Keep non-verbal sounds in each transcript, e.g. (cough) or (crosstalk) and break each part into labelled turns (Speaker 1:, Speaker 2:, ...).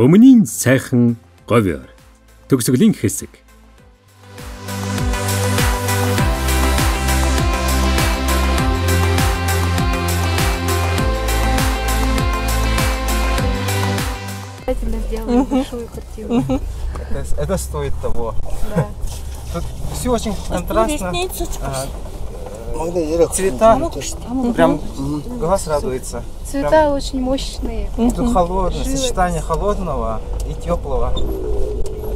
Speaker 1: Өмнийн сайхан говьор. Төгсгөлийн хэсэг.
Speaker 2: Обязательно сделаем большую картину.
Speaker 3: Это, это стоит того.
Speaker 2: Да.
Speaker 3: Тут все очень контрастно. А, Цвета
Speaker 2: Там
Speaker 3: прям глаз радуется.
Speaker 2: Цвета очень мощные.
Speaker 3: Тут холодное,
Speaker 2: Живопись.
Speaker 3: сочетание холодного и теплого.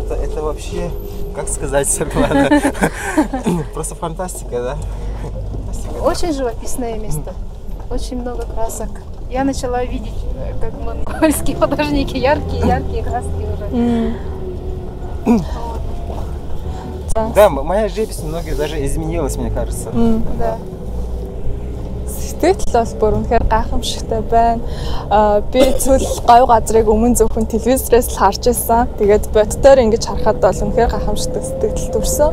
Speaker 3: Это, это вообще, как сказать, Светлана? (laughs) Просто фантастика, да?
Speaker 2: Очень живописное место. Очень много красок. Я начала видеть, э, как монгольские (laughs) художники, яркие, яркие краски уже.
Speaker 3: Да, м- моя живопись немного даже изменилась, мне кажется.
Speaker 2: Да.
Speaker 4: Сэтгэл бас бүр үнэхээр гайхамшигтай байна. Аа би зүйл говь газрыг өмнө зөвхөн телевизээрээс л харж байсан. Тэгээд боддоор ингэж харахад бол үнэхээр гайхамшигтай сэтгэл төрсөн.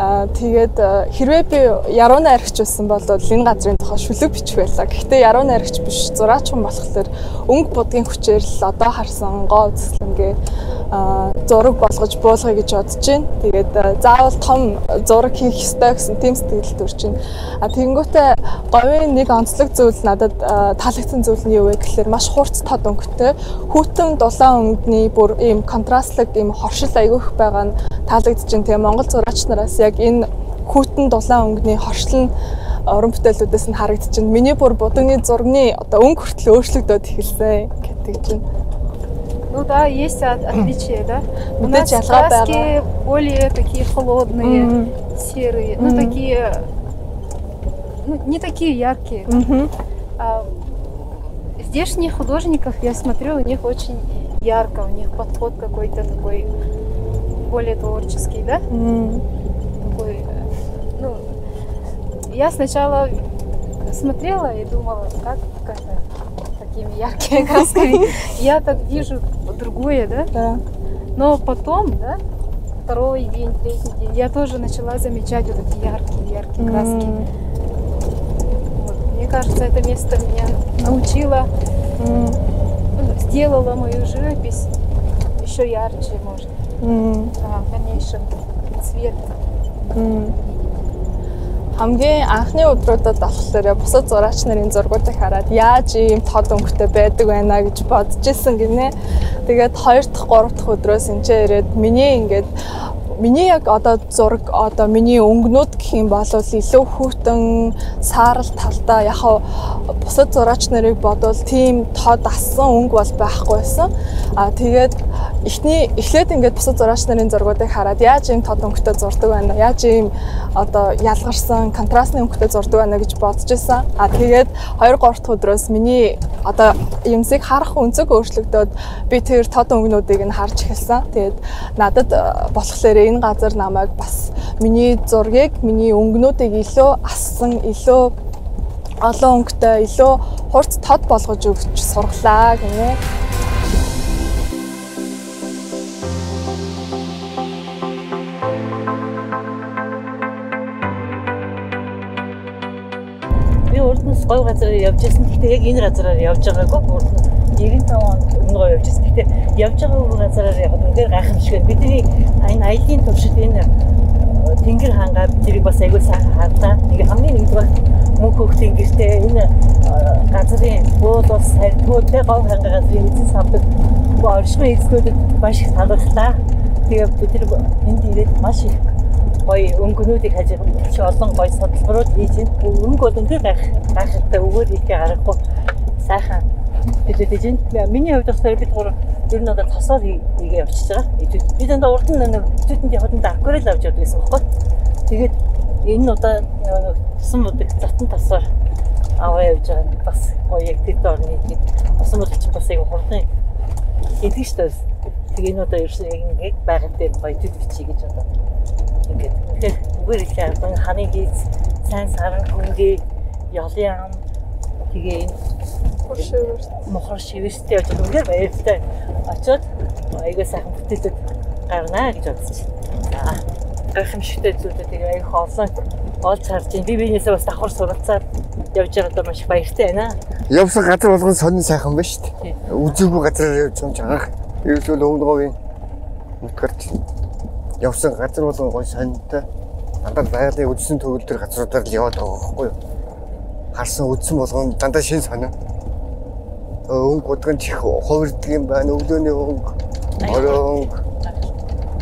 Speaker 4: Аа тэгээд хэрвээ би яруу найрагч байсан бол энэ газрын тухай шүлэг бичих байлаа. Гэхдээ яруу найрагч биш зураач хүн болохоор өнгө будгийн хүчээр л одоо харсан гоо үзэсгэлэнгээ аа зураг болгож буулгая гэж бодож байна. Тэгээд заавал том зураг хийх ёстой гэсэн тийм сэтгэл төрж байна. А тэгэнгүүтээ говийн нэг онцлог зүйл надад таалагдсан зүйл нь юу вэ гэхээр маш хурц тод өнгөтэй хүүтэн дулаан өнгөний бүр ийм контрастлаг ийм хоршил аягүйх байгаа нь таалагдж байна. Тэгээ Монгол зураач нараас яг энэ хүүтэн дулаан өнгөний хоршил нь уран бүтээлүүдээс нь харагдаж байна. Миний бүр будагны зургийн одоо өнгө хүртэл өөрчлөгдөд эхэлсэн гэдэг чинь.
Speaker 2: Ну да, есть от- отличия, да. У нас краски более такие холодные, серые, ну такие, ну не такие яркие. А здешних художников я смотрю, у них очень ярко, у них подход какой-то такой более творческий, да?
Speaker 4: Мм.
Speaker 2: Такой, э, ну, я сначала смотрела и думала, как как-то такими яркими красками. (laughs) Я так вижу другое, да?
Speaker 4: Да.
Speaker 2: Но потом, да, второй день, третий день, я тоже начала замечать вот эти яркие, яркие краски. Вот. Мне кажется, это место меня научило, ну, сделало мою живопись еще ярче, может, Дальнейшем цвет.
Speaker 4: Хамгийн анхны өдрүүдэд болохоор бусад зураач нарын зургуудыг хараад яаж ийм тод өнгөтэй байдаг байна гэж бодож исэн гинэ. Тэгээд 2 дахь 3 дахь өдрөөс энэ ч ирээд миний ингээд миний яг одоо зураг одоо миний өнгөнүүд гэх юм бол илүү хүүтэн саарал талдаа яг бусад зураач нарыг бодвол тийм тод ассан өнгө бол байхгүй байсан. А тэгээд эхний эхлээд ингээд бусад зураач нарын зургуудыг хараад яаж ийм тод өнгөтэй зурдаг байна вэ? Яаж ийм одоо ялгарсан контрастны өнгөтэй зурдаг байна гэж бодож исэн. А тэгээд 2 3 дахь өдрөөс миний одоо юмсыг харах өнцөг өөрчлөгдөөд би тэр тод өнгөнүүдийг нь харж эхэлсэн. Тэгээд надад э, болохоор энэ газар намайг бас миний зургийг, миний өнгөнүүдийг илүү ассан, илүү олон өнгөтэй, илүү хурц тод болгож өгч сурглаа гинэ.
Speaker 5: Би урд нь говь газараар явж байсан. Гэхдээ яг энэ газараар явж байгаагүй. Урд нь 95 онд өмнөө явж байсан. Гэхдээ явж байгаа газараар явахад үнээр гайхамшиг. Бидний энэ аялын туршид энэ э, тэнгэр хангаа биднийг бас аягүй сайхан харлаа. Ингээ хамгийн нэгдүгээр мөнх хөх тэнгэртэй энэ э, газрын бууд бас сардгуудтай говь хангаа газрын эзэн самбад оршихын эзлүүдэд маш их талархлаа. Тэгээ бид нар энд ирээд маш их гоё өнгөнүүдийг хаж чи олон гоё судалгаанууд хийж байна. Өнгө бол үнээр гайх гайхалтай өгөөр хийхээ аргагүй сайхан хэлээд байна. Миний хувьд бас бид гур ер нь одоо тосоор хийгээ явчихж байгаа. Эцэг би дандаа урд нь нэг төтөнд явахад акварел авч явдаг гэсэн баггүй. Тэгээд энэ нь удаа нэг тусан мудаг затан тасаар аваа явж байгаа нь бас гоё яг тэр орны тийм тусан мудаг чинь бас яг хурдан идэг шүү дээ. Тэгээ энэ удаа ерөөсөө яг ингээд байгаад дээр гоё төд бичиж гэж одоо ингээд үгээр хэлээ одоо ханы хийц сайн саран хөнгөө ялын ам тэгээ энэ мохор шивэстэй очоод үнээр баяртай очоод аягаа сайхан бүтээлүүд гарнаа гэж бодсон чинь. За гайхамшигтай зүйлүүд тэгээ аяг олон олж харж байна. Би биенээсээ бас давхар суралцаад явж байгаа одоо маш баяртай байна.
Speaker 6: Явсан газар болгон сонин сайхан ба шүү дээ. Үзээгүй газараар явж байгаа юм чанга. Ерөөсөө өвдгөөгийн нутгарч явсан газар болон гой сонинтой. Дандаа байгалийн үдсэн төгөл төр газруудаар л яваад байгаа байхгүй юу? Харсан үдсэн болгон дандаа шин сонин. Өнгө гудган чих хувирдаг юм байна. Өглөөний өнгө, орон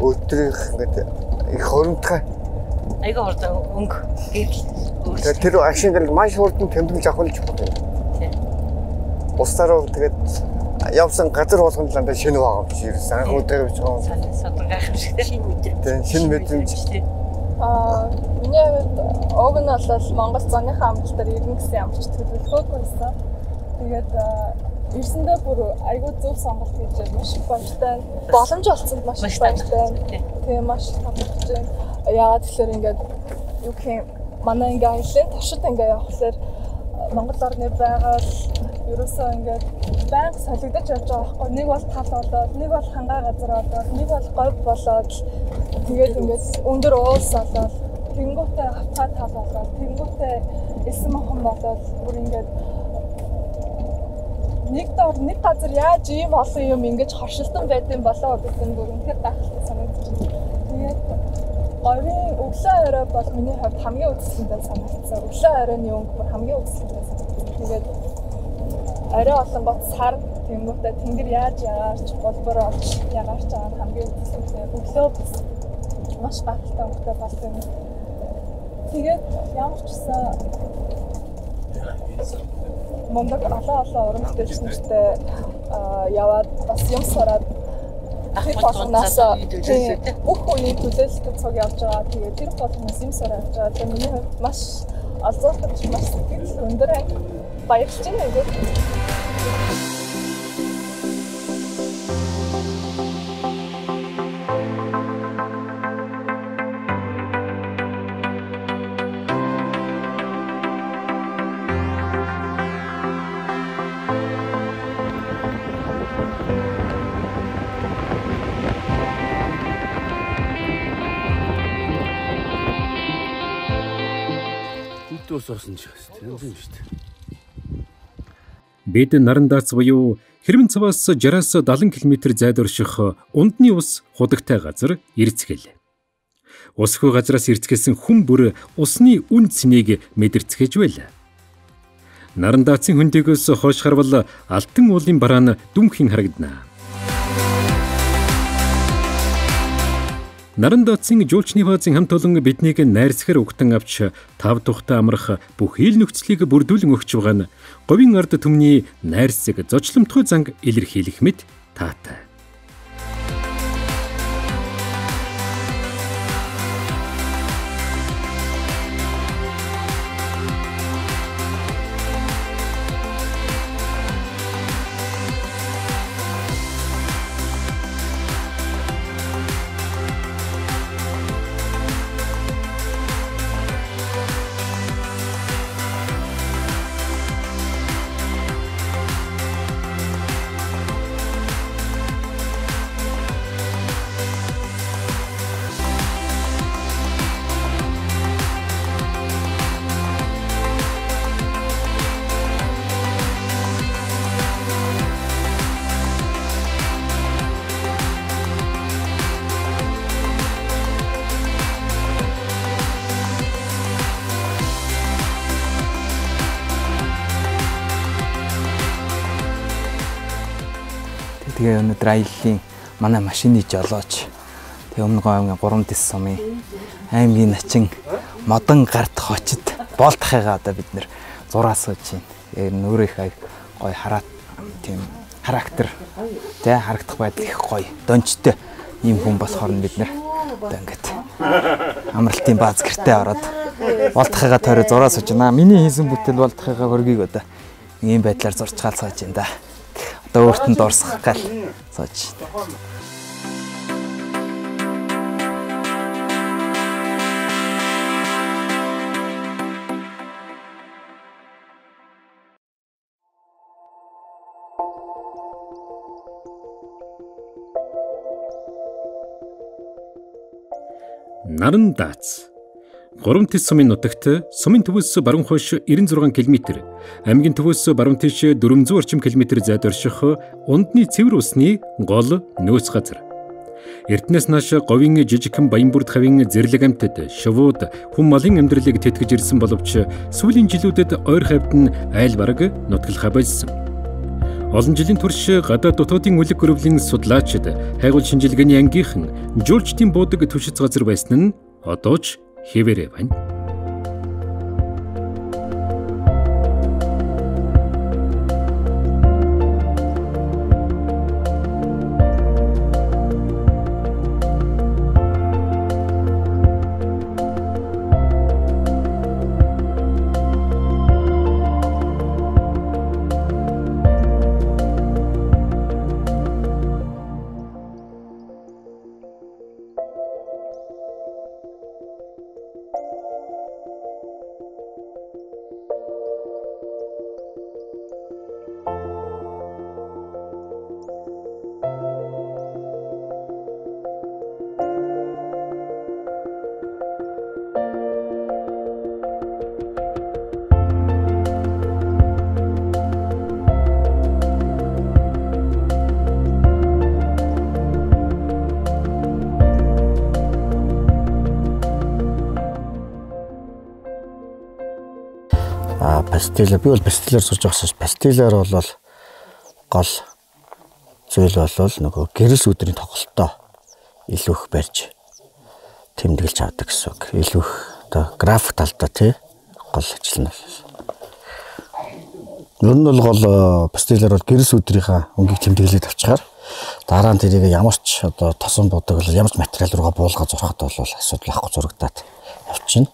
Speaker 6: өдрөх ингээд их хоромтгай.
Speaker 7: Айгаа хурдан өнгө гэрэл
Speaker 6: Тэгээд тэр ашиг ингээд маш хурдан тэмдэглэж авах нь чухал юм.
Speaker 7: Тийм.
Speaker 6: Устараа тэгээд явсан газар болгонд дандаа шинэ байгаа юм шиг ерөөс анх удаа явж байгаа.
Speaker 7: санаа садар гайхамшигтай. Шинэ өдөр.
Speaker 6: Тэгээд шинэ мэдрэмж
Speaker 4: Аа миний хувьд уг нь бол Монгол зуныхаа амжилтаар ирнэ гэсэн ч төлөвлөгөөгүй байсан. Тэгээд ирсэндээ бүр айгүй зөв сонголт хийж маш их баяртай. Боломж олцсонд маш баяртай. Тийм маш талархаж байна. Яагаад тэгэхээр ингээд юу гэх юм манай ингээ айлын туршид ингээ явахлаар Монгол орны байгаль ерөөсөө ингээд байнга солигдож явж байгаа байхгүй нэг бол тал болоод нэг бол хангаа газар болоод нэг бол говь болоод тэгээд ингээд өндөр уус болоод тэнгуүтэй хавцаа тал болоод тэнгуүтэй эсэм мохон болоод бүр ингээд нэг дор нэг газар яаж ийм олон юм ингэж хоршилтон байдсан болоо гэдэг нь бүр үнэхээр гайхалтай санагдчих. Тэгээд Орын өглөө орой бол миний хувьд хамгийн үзэсгэлэнтэй санагдсан. Өглөө оройн өнгө бүр хамгийн үзэсгэлэнтэй санагдсан. Тэгээд орой олон гот сар тэнгуүтэ тэнгэр яаж яарч голбор олж ягарч байгаа нь хамгийн үзэсгэлэнтэй. Өглөө маш гайхалтай өнгөтэй болсон. Тэгээд ямар ч гэсэн мундаг олон олон уран бүтээлч нартай яваад бас юм сураад тэр болгоноос бүх үеийн төлөөлөлтөд цуг явж байгаа. Тэгээд тэр болгоноос юм сураа явж байгаа. Тэгээд миний хувьд маш олзууртаж маш сэтгэл өндөр баярлж байна гэдэг.
Speaker 1: Орсон ч юм шүү дээ. Бид наран даац буюу хэрмэн цаваас 60-аас 70 км зайд орших ундны ус худагтай газар эрцгэл. Усгүй газраас эрцгээсэн хүн бүр усны үн цэнийг мэдэрцгээж байл. Наран даацын хөндөгөөс хойш харвал алтан уулын бараан дүнхэн харагдана. Наран даацын жуулчны баазын хамт олон биднийг найрсахар угтан авч тав тухтай амрах бүх ил нөхцөлийг бүрдүүлэн өгч байгаа нь говийн ард түмний найрсаг зочломтгой занг илэрхийлэх мэт таатай.
Speaker 8: Тэгээ өнөөдөр аяллаа манай машины жолооч тэгээ өмнө говийн 3 дэс сумын аймгийн начин модон гарт хочид болтохыгаа одоо бид нэр зураа сууж байна. Нөөрөө их гой хараад тийм характер тэ харагдах байдал их гоё дончтой ийм хүн болохоор нь бид нэр одоо ингээд амралтын бааз гэртээ ороод болтохыгаа тойроо зураа сууж байна. Миний хийсэн бүтээл болтохыгаа хөргийг одоо ийм байдлаар зурчгаал сууж байна да. Одоо өөртөө дорсох гал сууж байна.
Speaker 1: Наран даац. Гурван тис сумын нутагт сумын төвөөс баруун хойш 96 км, аймгийн төвөөс баруун тийш 400 орчим км зайд орших ундны цэвэр усны гол нөөц газар. Эрднээс нааш говийн жижигхэн Баянбүрд хавийн зэрлэг амьтад шувууд хүм малын амьдралыг тэтгэж ирсэн боловч сүүлийн жилүүдэд ойр хавьд нь айл бараг нутгалхаа болсон. Олон жилийн турш гадаад дотоодын үлэг гөрөвлийн судлаачид хайгуул шинжилгээний ангийнхан жуулчдын буудаг түшиц газар байсан нь одоо ч хэвээрээ байна.
Speaker 9: Пастилаар би бол пастилаар сурж байгаас пастилаар бол гол зүйл бол нөгөө гэрэл сүдрийн тоглолтоо илүү их барьж тэмдэглэж авдаг гэсэн үг. Илүү их одоо график талдаа тий гол ажил нь бол. Ер нь бол гол пастилаар бол гэрэл сүдрийнхаа өнгийг тэмдэглээд авчихаар дараа нь тэрийг ямар ч одоо тосон бодог ямар ч материал руугаа буулгаж зурхад бол асуудал ахгүй зурагдаад явчихна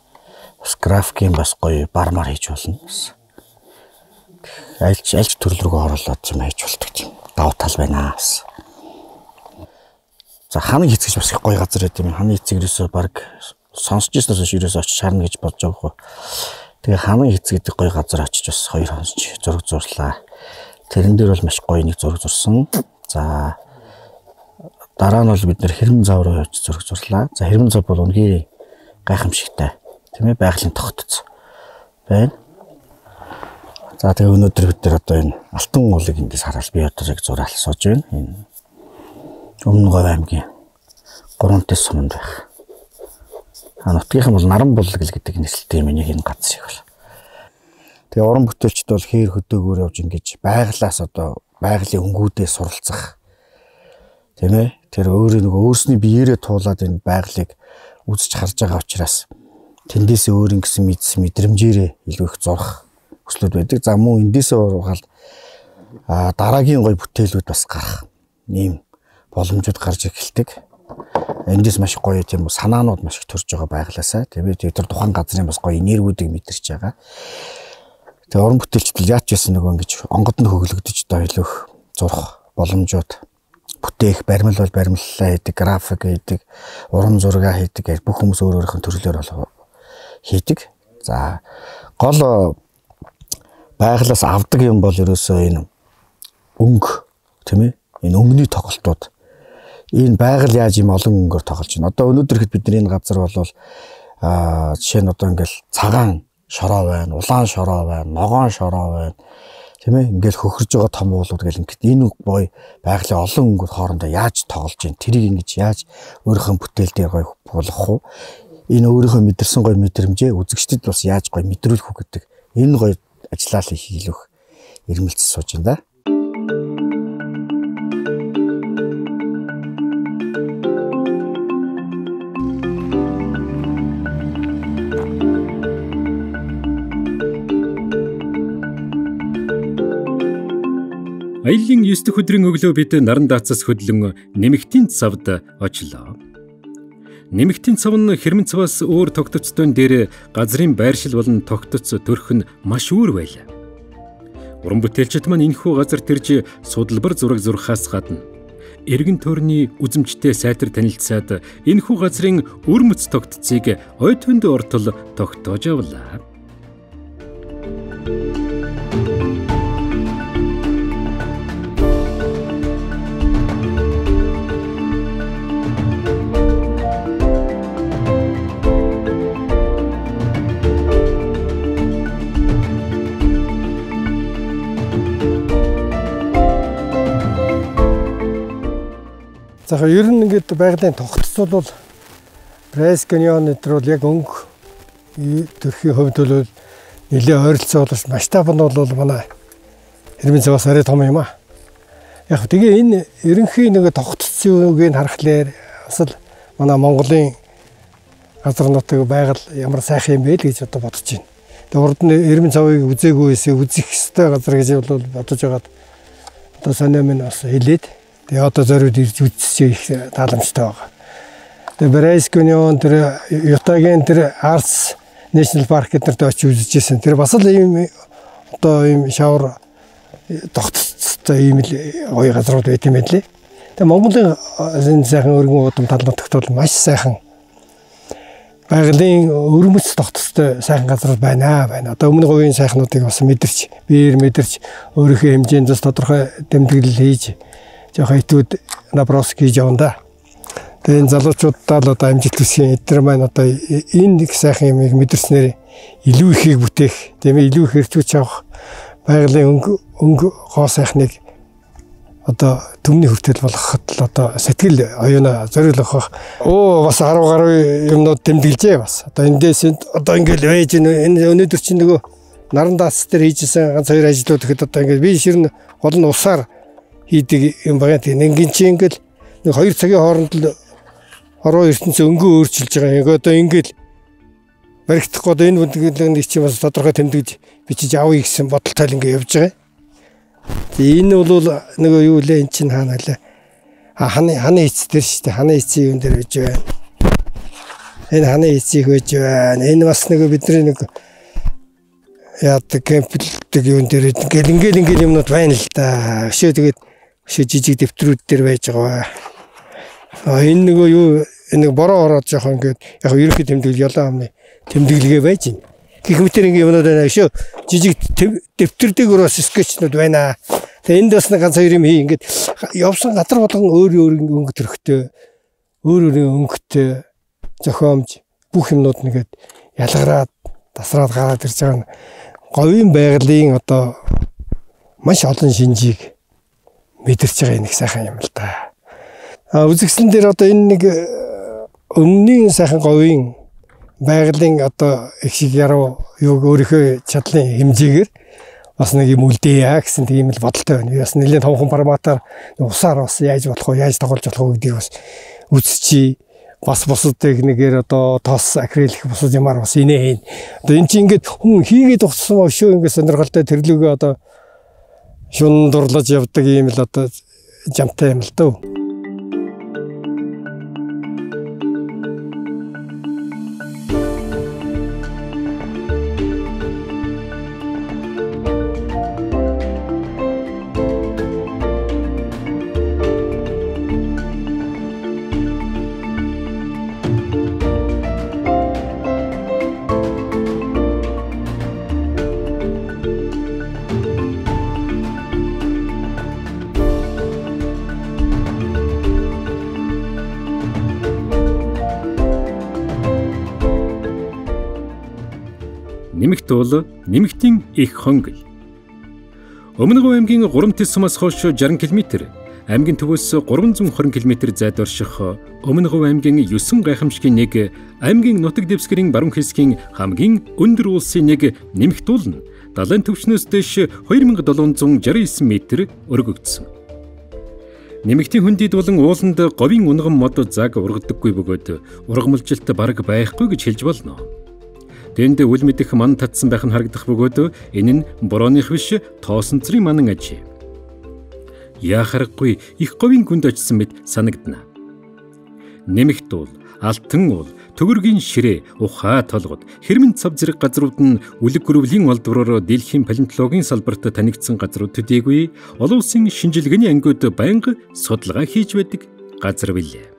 Speaker 9: бас графикийн бас гоё бармаар хийж болно. Альч альч төрөл рүү оруулаад юм хийж болдог тийм. Давуу тал байна бас. За ханы хэцгэж бас их гоё газар байт юм. Ханы хэцгэрээс баг сонсч бас ерөөс очиж харна гэж бодож байгаа хөө. Тэгээ ханы хэц гэдэг гоё газар очиж бас хоёр сонсч зураг зурлаа. Тэрэн дээр бол маш гоё нэг зураг зурсан. За дараа нь бол бид нэр хэрмэн зав руу явж зураг зурлаа. За хэрмэн зав бол үнгээр гайхамшигтай тийм ээ байгалийн тогтц байна. За тэгээ өнөөдөр бид нар одоо энэ алтан уулыг эндээс хараад би одоо яг зураал сууж байна. Энэ өмнө говь аймгийн гурант суманд байх. А нутгийнхан бол наран буллаг л гэдэг нэслэлтэй юм нэг энэ газар шиг бол. Тэгээ уран бүтээлчд бол хээр хөдөөгөр явж ингэж байглаас одоо байгалийн өнгүүдээ суралцах тийм ээ тэр өөрөө нөгөө өөрсний биеэрээ туулаад энэ байгалыг үзэж харж байгаа учраас тэндээс өөр ингэсэн мэдсэн мэдрэмжээрээ илүү их зурх хүслүүд байдаг. За мөн эндээсээ ургаал а дараагийн гой бүтээлүүд бас гарах ийм боломжууд гарч эхэлдэг. Эндээс маш гоё тийм санаанууд маш их төрж байгаа байглаасаа ээ тэр тухайн газрын бас гоё энергиудыг мэдэрч байгаа. Тэгээ уран бүтээлчдэл яач яасан нөгөө ингэж онгод нь хөглөгдөж их зурх боломжууд бүтээх баримл бол баримллаа хийдэг, график хийдэг, уран зураг хийдэг бүх хүмүүс өөр өөрийнх нь төрлөөр бол хийдэг. За гол байглаас авдаг юм бол ерөөсөө энэ өнгө тийм ээ энэ өнгөний тоглолтууд энэ байгаль яаж юм олон өнгөөр тоглож байна. Одоо өнөөдөр хэд бидний энэ газар бол аа жишээ нь одоо ингээл цагаан шороо байна, улаан шороо байна, ногоон шороо байна. Тийм ээ ингээл хөхөрж байгаа том уулууд гэл ингээд энэ бой байгалийн олон өнгөд хоорондоо яаж тоглож байна. Тэрийг ингэж яаж өөрийнхөө бүтээл дээр гой болгох уу? энэ өөрийнхөө мэдэрсэн гой мэдрэмжээ үзэгчдэд бас яаж гой мэдрүүлэх үү гэдэг энэ гой ажиллаа л хийлгэх ирмэлцэж сууж байна да.
Speaker 1: Аяллийн 9 дэх өдрийн өглөө бид наран даацаас хөдлөн нэмэгтийн цавд очлоо. Нэмэгтийн цав нь хэрмэн цаваас өөр тогтцтой дээр газрын байршил болон тогтц төрх нь маш өөр байлаа. Уран бүтээлчид маань энэхүү газар төрж судалбар зураг зурхаас гадна эргэн тойрны үзэмжтэй сайтар танилцаад энэхүү газрын өрмөц тогтцыг ой төнд ортол тогтоож авлаа.
Speaker 10: За яг ер нь ингээд байгалийн тогтц бол Пресс каньон өдр бол яг өнгө төрхийн хувьд бол нэлээ ойролцоо боловч масштаб нь бол манай хэрмэн цаваас арай том юм аа. Яг тэгээ энэ ерөнхий нэг тогтцсон юуг нь харахаар бас л манай Монголын газар нутаг байгаль ямар сайхан юм бэ л гэж одоо бодож байна. Тэгээ урд нь эрмэн цавыг үзээгүй байсан үзэх ёстой газар гэж бол бодож байгаад одоо сонио минь бас хэлээд тэгээ одоо зориуд ирж үзчихээ их тааламжтай байгаа. Тэгээ Брэйс Каньон тэр Ютагийн тэр Арс National Park гэдэрт очиж үзэжсэн. Тэр бас л ийм одоо ийм шавар тогтцтой ийм л гоё газрууд байт юм байлээ. Тэгээ Монголын энэ сайхан өргөн удам тал нутагт бол маш сайхан байгалийн өрмөц тогтцтой сайхан газар байна байна. Одоо өмнө говийн сайхнуудыг бас мэдэрч, биеэр мэдэрч өөрийнхөө хэмжээнд бас тодорхой тэмдэглэл хийж жоохон итүүд наброс хийж явна да. Тэгээ энэ залуучуудаа л одоо амжилт хүсье. Эдгээр маань одоо энэ их сайхан юмыг мэдэрснээр илүү ихийг бүтээх, тийм ээ илүү их хэрчүүч авах байгалийн өнгө өнгө гоо сайхныг одоо төмний хүртэл болгоход л одоо сэтгэл оюуна зориулах. Оо бас 10 гаруй юмнууд тэмдэглэжээ бас. Одоо эндээс одоо ингээл байж энэ өнөөдөр чинь нөгөө наран дац дээр хийжсэн ганц хоёр ажлууд гэхэд одоо ингээд би ширн гол нь усаар хийдэг юм байгаа. Тэгээ ингийн чи ингээл нэг 2 цагийн хооронд л ороо ертөнц өнгөө өөрчилж байгаа. Яг одоо ингээл баригдахгүй одоо энэ бүндгийн чи бас тодорхой тэмдэглэж бичиж авъя гэсэн бодолтой л ингээд явж байгаа. Энэ бол нөгөө юу лээ эн чинь хаана лээ. А ханы ханы эц дээр шүү дээ. Ханы эцийн юм дээр гэж байна. Энэ ханы эцийг гэж байна. Энэ бас нөгөө бидний нэг яадаг кемплдэг юм дээр ингээл ингээл ингээл юмнууд байна л да. Өшөө тэгээд өшөө жижиг дэвтрүүд дээр байж байгаа. А энэ нөгөө юу энэ бороо ороод жоохон ингээд яг ерөнхий тэмдэглэл ялаа амны тэмдэглэгээ байж байна гэх мэтэр ингэ юмнууд байна шүү. Жижиг дэвтэр дээр бас скетчнүүд байна. Тэгээ энд бас нэг ганц хоёр юм хий ингээд явсан газар болгон өөр өөр өнгө төрхтэй өөр өөр өнгөтэй зохиомж бүх юмнууд нэгээд ялгараад тасраад гараад ирж байгаа нь говийн байгалийн одоо маш олон шинжийг мэдэрч байгаа нэг сайхан юм л да. А үзэгслэн дээр одоо энэ нэг өмнгийн сайхан говийн байгалийн одоо их шиг яруу юу өөрийнхөө чадлын хэмжээгээр бас нэг юм үлдээе гэсэн тийм л бодолтой байна. Бас нэлээд томхон форматаар усаар бас яаж болох вэ? Яаж тоглож болох вэ гэдгийг бас үзчихье. Бас бусад техникээр одоо тоос акрилик бусад юмар бас инээ хийн. Одоо эн чинь ингээд хүн хийгээд ухсан өшөө ингээд сонирхолтой төрлөөгөө одоо шун дурлаж явдаг юм л одоо жамтай юм л дөө.
Speaker 1: Их хонгил. Өмнөг аймгийн 3 тэс сумаас хойш 60 км, аймгийн төвөөс 320 км зайд орших Өмнөг аймгийн 9 гайхамшигын нэг аймгийн нутаг дэвсгэрийн баруун хэсгийн хамгийн өндөр улсын нэг нь далайн төвчнөөс дэш 2769 м өргөгдсөн. Нэмэгтийн хүндид болон ууланд говийн унган мод заг ургадаггүй бөгөөд ургамалжилт бараг байхгүй гэж хэлж болно. Тэнд үл мэдэх ман татсан байх нь харагдах бөгөөд энэ нь борооных биш тоосонцрын манан аж. Яхарахгүй их говийн гүнд очсон мэт санагдана. Нэмэгт уул, алтан уул, төгөргийн ширээ, ухаа толгод, хэрмэн цав зэрэг газрууд нь үлэг гөрөвлийн олдвороор дэлхийн палеонтологийн салбарт танигдсан газрууд төдийгүй олон улсын шинжилгээний ангиуд байнга судалгаа хийж байдаг газар билээ.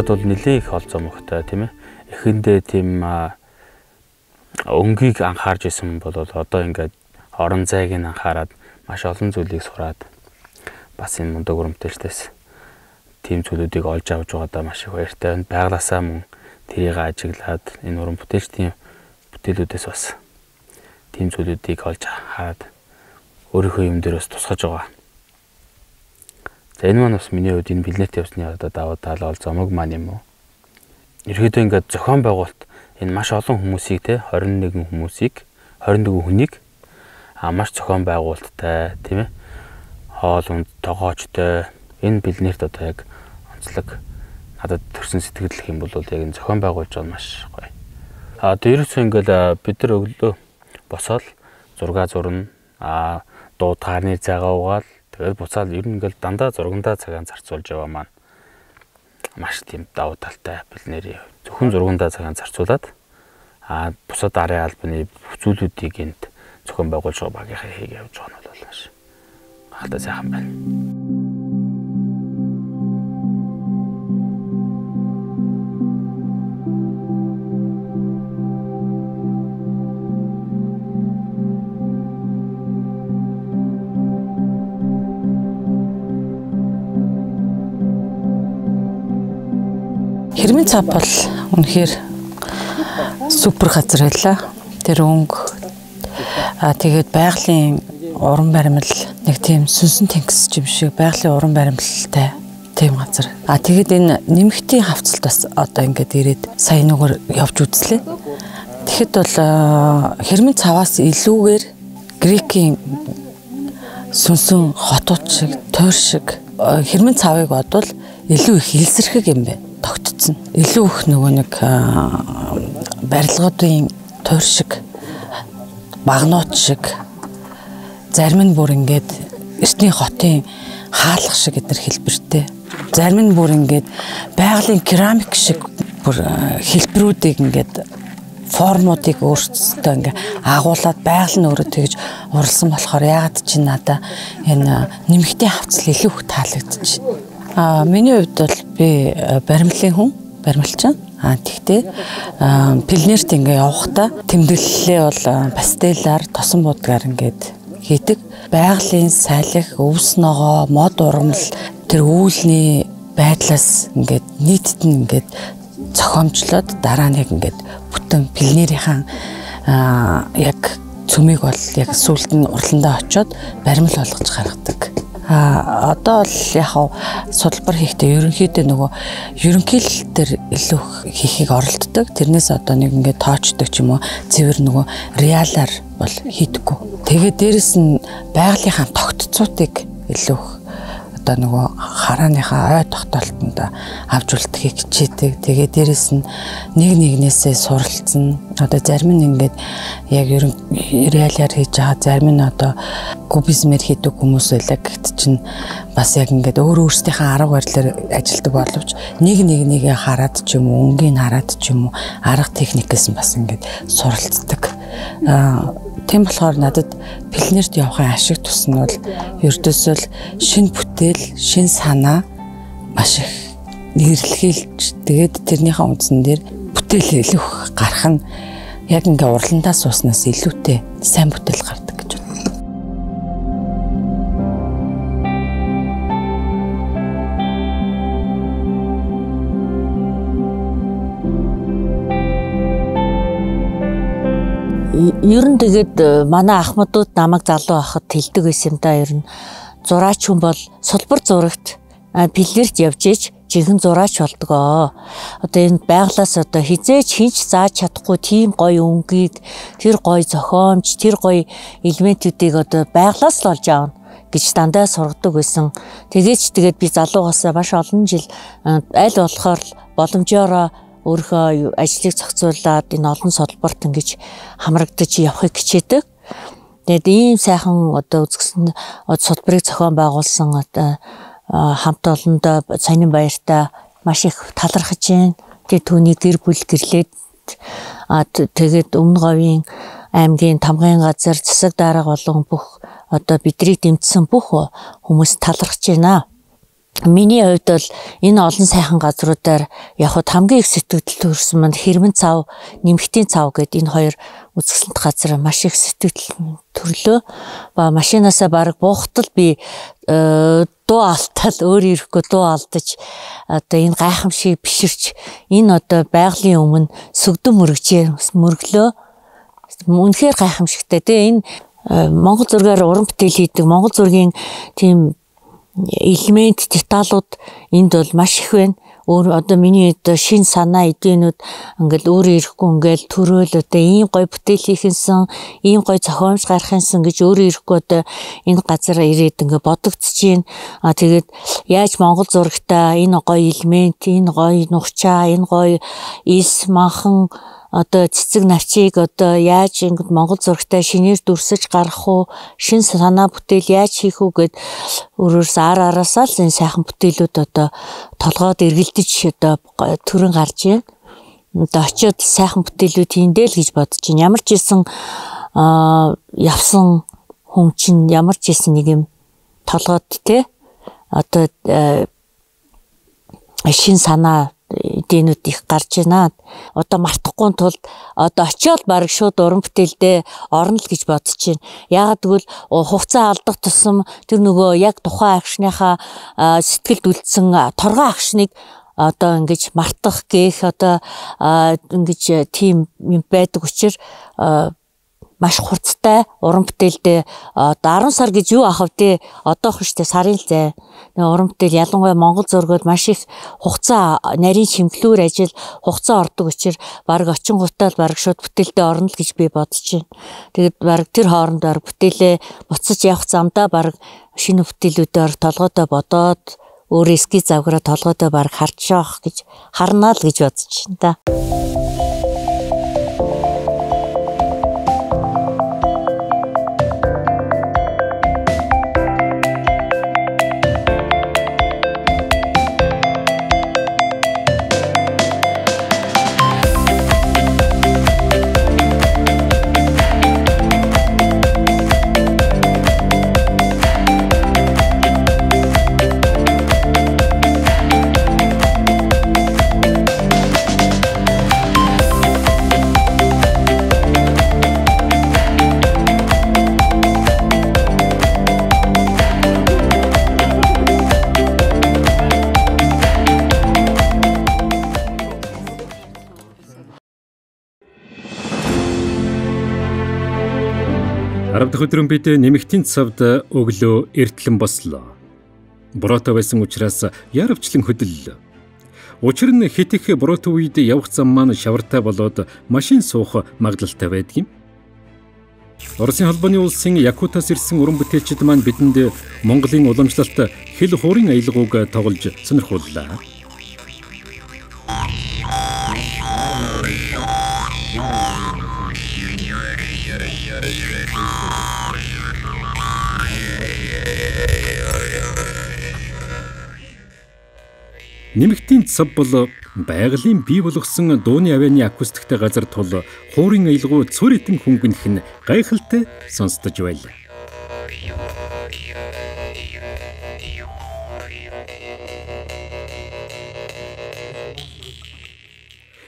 Speaker 11: Удаад бол нэлээд их олзоо мөхтэй тийм ээ. Эхэндээ тийм өнгийг анхаарч исэн бол одоо ингээд орон зайг нь анхаарад маш олон зүйлийг сураад бас энэ мундаг урамтайчтайс тийм зүйлүүдийг олж авч байгаадаа маш их баяртай. Байгласаа мөн тэрийг ажиглаад энэ уран бүтээлчдийн бүтээлүүдээс бас тийм зүйлүүдийг олж хараад өөрийнхөө юм дээр бас тусгаж байгаа. За энэ маань бас миний хувьд энэ бэлнэт явсны одоо даваа тал ол зомог маань юм уу? Ерөөдөө ингээд зохион байгуулалт энэ маш олон хүмүүсийг те 21 хүмүүсийг 21 хүнийг а маш зохион байгуулалттай тийм ээ хоол унд тогоочтой энэ бэлнэрт одоо яг онцлог надад төрсэн сэтгэл гэх юм бол яг энэ зохион байгуулж байгаа маш гоё. А дээрээс ингээл бид нар өглөө босоод зурга зурна а дуу таарны цагаа угаал Тэгээд буцаад ер нь ингээл дандаа зургандаа цагаан зарцуулж яваа маань маш тийм давуу талтай бэлнэр зөвхөн зургандаа цагаан зарцуулаад а бусад арын албаны зүйлүүдийг энд зохион байгуулж байгаа багийнхаа хийг явж байгаа нь бол маш хаалта сайхан байна.
Speaker 7: Хэрмэн цав бол үнэхээр супер газар байлаа. Тэр өнгө аа тэгээд байгалийн уран баримл нэг тийм сүнсэн тэнгис юм шиг байгалийн уран баримлалтай тийм газар. А тэгээд энэ нэмэгтийн хавцалт бас одоо ингээд ирээд сайн нүгээр явж үзлээ. Тэгэхэд бол хэрмэн цаваас илүүгээр грекийн сүнсэн хотууд шиг, тойр шиг хэрмэн цавыг бодвол илүү их илсэрхэг юм байна тогтцсон. Илүү их нөгөө нэг барилгуудын тойр шиг багнууд шиг зарим нь бүр ингээд эртний хотын хаалх шиг эдгээр хэлбэртэй. Зарим нь бүр ингээд байгалийн керамик шиг бүр хэлбэрүүдийг ингээд формуудыг өөрсдөө ингээ агуулад байгаль нь өөрөө тэгж уралсан болохоор ягаад чи надаа энэ нэмэгтийн хавцал илүү их таалагдчих. А миний хувьд бол би баримлын хүн, баримлчин. А тэгтээ пилнерт ингээ явахдаа тэмдэглэлээ бол пастелаар тосон будгаар ингээд хийдэг. Байгалийн салхи, өвс ногоо, мод ургамал тэр үүлний байдлаас ингээд нийтэд нь ингээд зохиомжлоод дараа нэг ингээд бүтэн пилнерийнхэн яг цөмийг бол яг сүлд нь урландаа очиод баримл болгож гаргадаг. А одоо бол яг судалбар хийхдээ ерөнхийдөө нөгөө ерөнхийлөл төр илүү хийхийг оролддог. Тэрнээс одоо нэг ингээд тоочдог ч юм уу цэвэр нөгөө реалаар бол хийдэггүй. Тэгээд дээрэс нь байгалийнхаа тогтцоотыг илүү одоо нөгөө харааныхаа ой тогтоолтонд авч үлдэхийг хичээдэг. Тэгээ дээрэс нь нэг нэгнээсээ суралцсан. Одоо зарим нь ингээд яг ер нь реалиар хийж байгаа зарим нь одоо кубизмээр хийдэг хүмүүс байлаа гэхэд чинь бас яг ингээд өөр өөрсдийнхээ арга барилаар ажилтдаг боловч нэг нэг нэгээ хараад ч юм уу өнгийг хараад ч юм уу арга техникээс нь бас ингээд суралцдаг. Аа Тийм болохоор надад пилнерт явахын ашиг тус нь бол ердөөсөө шин бүтээл, шин санаа маш их нэрлэхийлж тэгээд тэрнийхээ үндсэн дээр бүтээл илүү гарах нь яг ингээ урландаа сууснаас илүүтэй сайн бүтээл гардаг.
Speaker 12: Ер нь тэгээд э, манай ахмадууд намайг залуу байхад тэлдэг байсан юм да ер нь зураач хүн бол сулбар зурагт пилэрт явж иж жинхэнэ зураач болдгоо. Одоо энэ байглаас одоо хизээч хинч зааж чадахгүй тийм гоё өнгийг тэр гоё зохиомж тэр гоё элементүүдийг одоо байглаас л олж аавна гэж дандаа сургадаг байсан. Тэгээч тэгээд би залуугаасаа маш олон жил аль болохоор боломжоор өөрийнхөө ажлыг зохицуулаад энэ олон судалбарт ингэж хамрагдаж явахыг хичээдэг. Тэгээд ийм сайхан одоо үзэсгэлэн судалбарыг зохион байгуулсан одоо хамт олондоо Санин баяртай маш их талархаж байна. Тэгээд түүний гэр бүл гэрлээд тэгээд Өмнө говийн аймгийн тамгын газар засаг дарга болон бүх одоо биднийг дэмжсэн бүх хүмүүс талархаж байна. Миний хувьд бол энэ олон сайхан газруудаар явхад хамгийн их сэтгэл төрсөн манд хэрмэн цав, нэмхтийн цав гэд энэ хоёр үзэсгэлэнт газар маш их сэтгэл төрлөө. Ба машинаасаа баг буухтал би э, дуу алтал өөр ирэхгүй дуу алдаж одоо энэ гайхамшиг биширч энэ одоо байгалийн өмнө сүгдэн мөрөгчээ мөрглөө. Үнэхээр гайхамшигтай. Тэгээ энэ э, Монгол зургаар уран бүтээл хийдэг Монгол зургийн тийм элемент деталууд энд бол маш их байна. Өөр одоо миний одоо шин санаа эдэнүүд ингээл өөрөө ирэхгүй ингээл төрөөл одоо ийм гой бүтээл хийхэнсэн, ийм гой зохиомж гарахынсан гэж өөрөө ирэхгүй одоо энэ газар ирээд ингээ бодогдчихээн. А тэгээд яаж Монгол зурагтаа энэ гой элемент, энэ гой нухчаа, энэ гой ис махан одоо цэцэг навчийг одоо яаж ингэж Монгол зурагтай шинээр дүрсэж гарах уу шин санаа бүтээл яаж хийх үү гэд өөрөөс ар араасаа л энэ сайхан бүтээлүүд одоо толгойд эргэлдэж одоо төрөн гарч байна. Одоо очиод сайхан бүтээлүүд хийндээ л гэж бодож байна. Ямар ч исэн аа явсан хүн чинь ямар ч исэн нэг юм толгойд те одоо шин санаа эдэнүүд их гарч байна. Одоо мартахгүй тулд одоо очиод баг шууд уран бүтээлдээ орно л гэж бодож байна. Яагаад гэвэл хугацаа алдах тусам тэр нөгөө яг тухайн агшныхаа сэтгэлд үлдсэн торгоо агшныг одоо ингэж мартах гээх одоо ингэж тийм юм байдаг учраас маш хурцтай уран бүтээлдээ одоо 10 сар гэж юу ах вэ? Одоох штэ сарын л зай. Уран бүтээл ялангуяа Монгол зургууд маш их хугацаа нарийн шимтлүүр ажил хугацаа ордог учраас баг очин гутаал баг шууд бүтээлдээ орно л гэж би бодож байна. Тэгэд баг тэр хооронд баг бүтээлээ буцаж явах замдаа баг шинэ бүтээлүүдээр толгойдоо бодоод өөр эски завгараа толгойдоо баг харж явах гэж харнаа л гэж бодож байна да.
Speaker 1: Дахь өдрөн бид нэмэгтийн цавд өглөө эртлэн бослоо. Буруутай байсан учраас яарвчлан хөдөллөө. Учир нь хит их буруутай үед явах зам маань шавартай болоод машин суух магадлалтай байдгийн. Оросын холбооны улсын Якутаас ирсэн уран бүтээлчид маань бидэнд Монголын уламжлалт хэл хуурын аялгауг тоглож сонирхууллаа. Нэмэгтийн цав бол байгалийн бий болгосон дууны авианы акустиктэй газар тул хуурын аялгау цөр итэн хөнгөнөх нь гайхалтай сонсдож байлаа.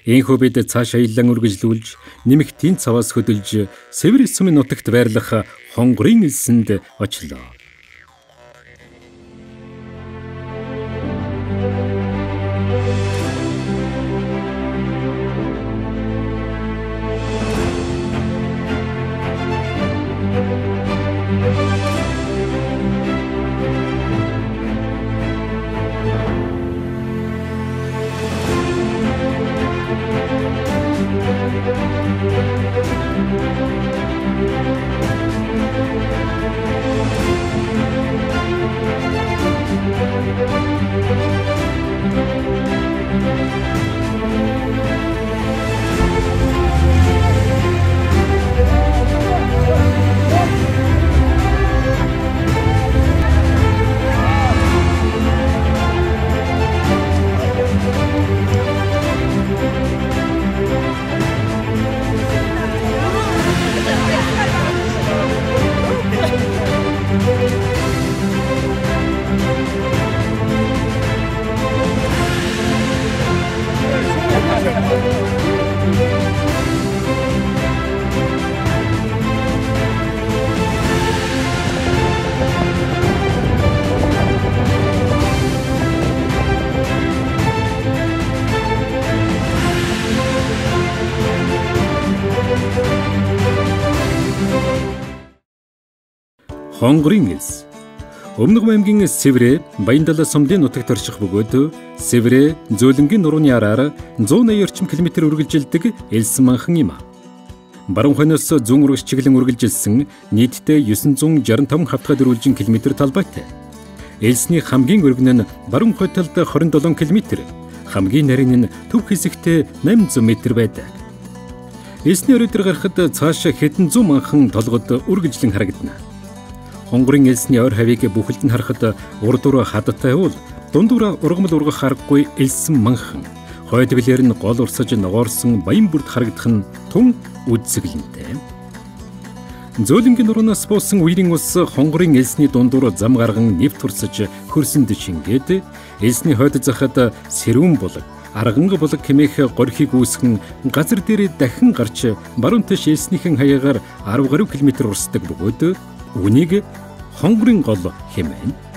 Speaker 1: Ийхүү бид цааш аяллан үргэлжлүүлж нэмэгтийн цаваас хөдөлж Северис сумын нутагт байрлах хонгорын элсэнд очлоо. Хонгорын элс. Өмнөг аймгийн Сэврэ Баяндала сумдын нутагт орших бөгөөд Сэврэ зөөлөнгийн нурууны араар 180 орчим км үргэлжилдэг элс манхан юм. Баруун хойноос зүүн урагш чиглэн үргэлжилсэн нийтдээ 965 хавтгай дөрвөлжин км талбайтай. Элсний хамгийн өргөн нь баруун хой талд 27 км, хамгийн нарийн нь төв хэсэгтээ 800 м байдаг. Элсний өрөөдөр гарахад цаашаа хэдэн зуун манхан толгод үргэлжлэн харагдана. Хонгорын элсний ойр хавийг бүхэлд нь харахад урдуур хадтай уул дундуур ургамал ургах аргагүй элсэн манхан. Хойдглэр нь гол урсаж ногоорсон баян бүрд харагдах нь тун үдсгэлэнтэй. Зөөлөнгийн нуранаас буусан үерийн ус хонгорын элсний дундуур зам гарган нэвт турсаж хөрсөнд шингээд элсний хойд захад сэрүүн булаг арганга булаг хэмээх горхийг үүсгэн газар дээр дахин гарч баруун тийш элснийхэн хаягаар 10 гаруй км урсдаг бөгөөд үнийг хонгорын гол хэмээн.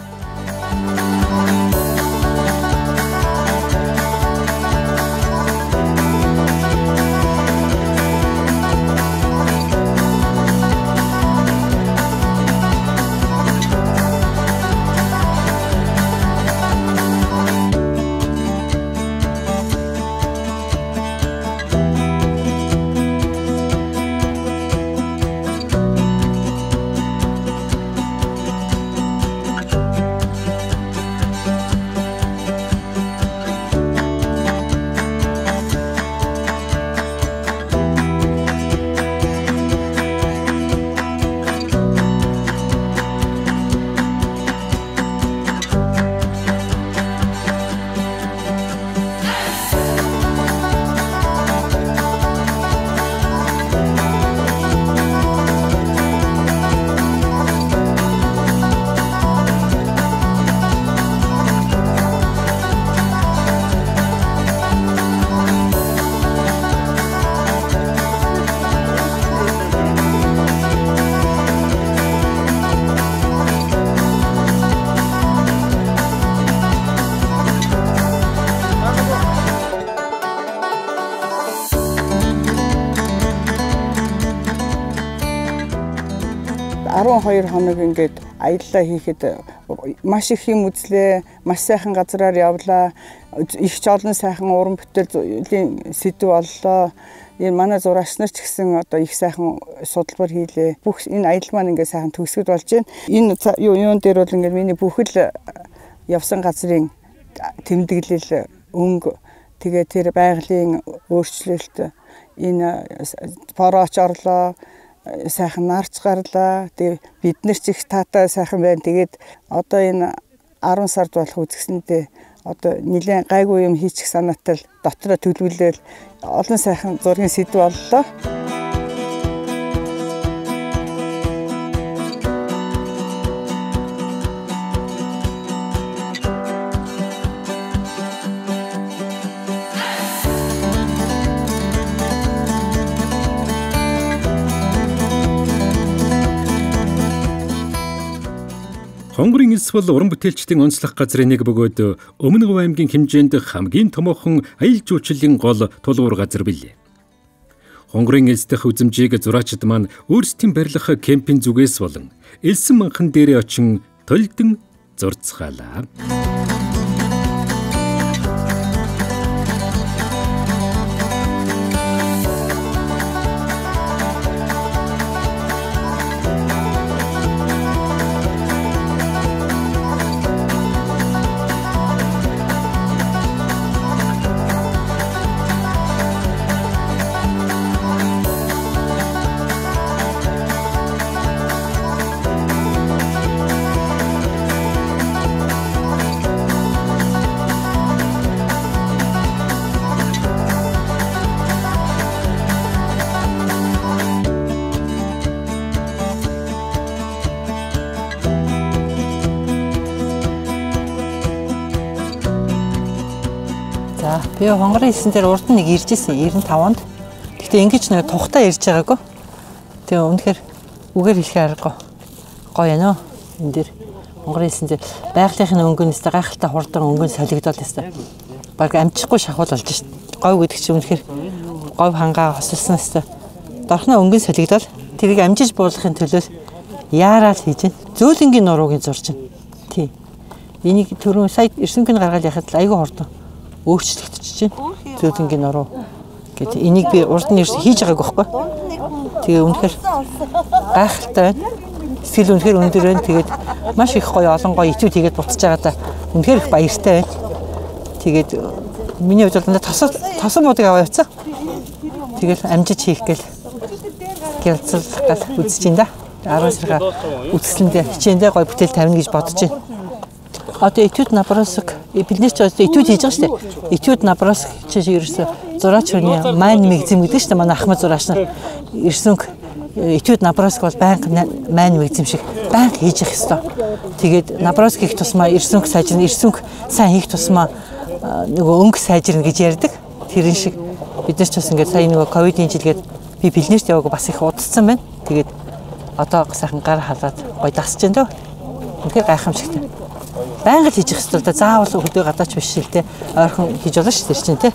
Speaker 13: Хоёр хоног ингээд аяллаа хийхэд маш их юм үзлээ. Маш сайхан газраар явлаа. Их ч олон сайхан уран бүтээлийн сэдв оллоо. Энэ манай зурагч нар ч гэсэн одоо их сайхан судалбар хийлээ. Бүх энэ аялал маань ингээд сайхан төгсгөд болж байна. Энэ юу юун дээр бол ингээд миний бүхэл явсан газрын тэмдэглэл өнгө тэгээ тэр байгалийн өөрчлөлт энэ пороч орлоо сайхан нарч гарлаа. Тэгээ бид нар ч их таатай сайхан байна. Тэгээд одоо энэ 10 сард болох үзэсгэндээ одоо нэлээд гайгүй юм хийчих санаатай л дотроо төлөвлөөл олон сайхан зургийн сэдв боллоо.
Speaker 1: Хонгорын элс бол уран бүтээлчдийн онцлог газрын нэг бөгөөд Өмнө Говь аймгийн хэмжээнд хамгийн томоохон аялал жуулчлалын гол тулгуур газар билээ. Хонгорын элс дэх үзэмжийг зураачид маань өөрсдийн барилах кемпинг зүгээс болон элсэн манхан дээрээ очин толдон зурцгаалаа.
Speaker 7: Би хонгорын хэлсэн дээр урд нь нэг ирж исэн 95-нд. Гэхдээ ингэж нэг тухтаа ирж байгаагүй. Тэгээ үнэхээр үгээр хэлэхээр аргагүй. Гоё яана. Энд дээр хонгорын хэлсэн дээр байгалийнхын өнгөнөөс гайхалтай хурдан өнгөн солигдоод байсан. Бараг амжихгүй шахуул болж шít. Говь гэдэг чинь үнэхээр говь хангаа хосолсон өстой. Дорхноо өнгөн солигдоод тэрийг амжиж буулгахын төлөө яарал хийж байна.
Speaker 14: Зөөлөнгийн нуруугийн зурж байна. Тий. Энийг түрүүн сая Эрсэнгийн гаргаад яхад айгүй хурдан өөрчлөгдөж байна. Зөөлөнгийн нуруу гэдэг. Энийг би урд нь хийж байгаагүй байхгүй. Тэгээ үнэхээр гайхалтай байна. Сэтгэл үнэхээр өндөр байна. Тэгээд маш их гоё олон гоё итүүд хийгээд буцаж байгаа да. Үнэхээр их баяртай байна. Тэгээд миний хувьд бол тосоо тосон муудыг аваа явцсан. Тэгэл амжиж хийх гээл гялцал гал үзэж ин да. 10 сарга үтслэндээ хичээндээ гоё бүтээл тавина гэж бодож байна. Одоо этюд наброск бидний ч одоо этюд хийж байгаа шүү дээ. Этюд наброск чинь ерөөсө зураач хүний майн мэгзэм гэдэг шүү дээ. Манай ахмад зураач нар Эрсүнг этюд наброск бол байнга майн мэгзэм шиг байнга хийж явах ёстой. Тэгээд наброск хийх тусмаа Эрсүнг сайжирна, Эрсүнг сайн хийх тусмаа нөгөө өнгө сайжирна гэж ярьдаг. Тэрэн шиг бид нар ч бас ингээд сая нөгөө ковидын жилгээд би бэлнэрт яваагүй бас их удацсан байна. Тэгээд одоо сайхан гар халаад гой дасж дөө. Үнэхээр гайхамшигтай. Байнга л хийж явах хэрэгтэй. Заавал хөдөө гадаач биш шил те. Ойрхон хийж болно шүү дээ чинь те.